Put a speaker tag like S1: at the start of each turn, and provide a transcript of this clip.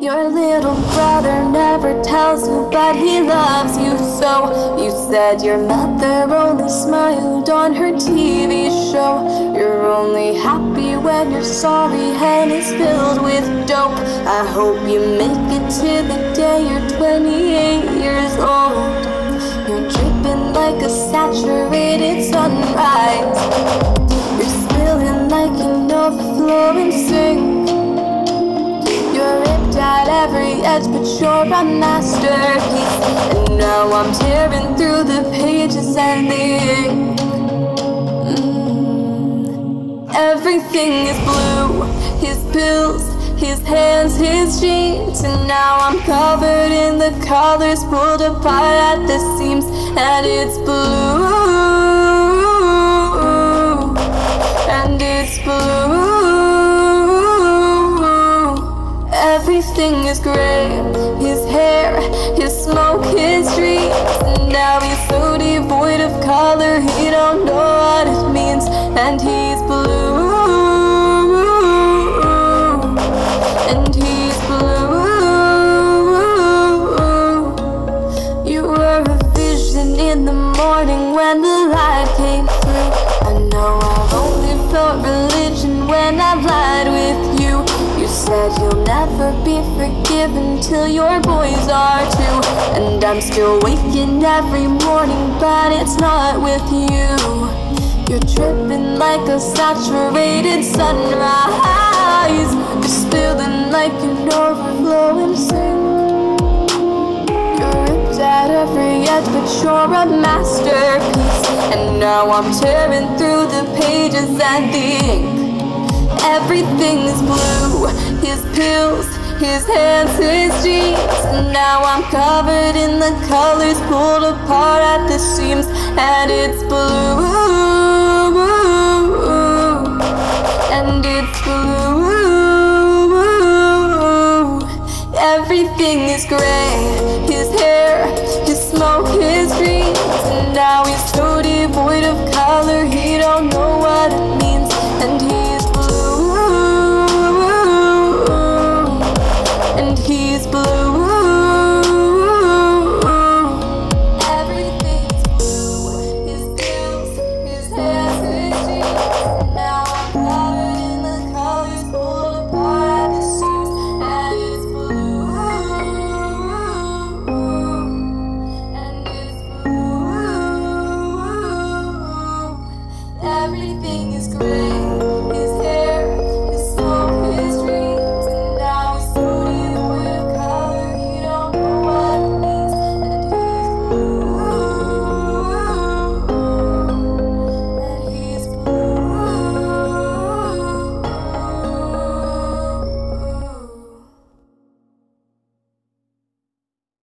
S1: Your little brother never tells you, but he loves you so. You said your mother only smiled on her TV show. You're only happy when you're sorry and it's filled with dope. I hope you make it to the day you're 28 years old. You're dripping like a saturated sunrise. You're spilling like an overflowing edge, but you're a masterpiece. And now I'm tearing through the pages and the ink. Mm. Everything is blue. His pills, his hands, his jeans. And now I'm covered in the colors pulled apart at the seams. And it's blue. And it's blue. Everything is gray. His hair, his smoke, his dreams. And now he's so devoid of color, he don't know what it means. And he's blue. And he's blue. You were a vision in the morning when the light came through. I know I've only felt religion when I've said you'll never be forgiven till your boys are too. And I'm still waking every morning, but it's not with you. You're dripping like a saturated sunrise. You're spilling like an overflowing sink. You're ripped at every edge, but you're a masterpiece. And now I'm tearing through the pages and the ink. Everything is blue. His pills, his hands, his jeans. Now I'm covered in the colors pulled apart at the seams. And it's blue. And it's blue. Everything is gray.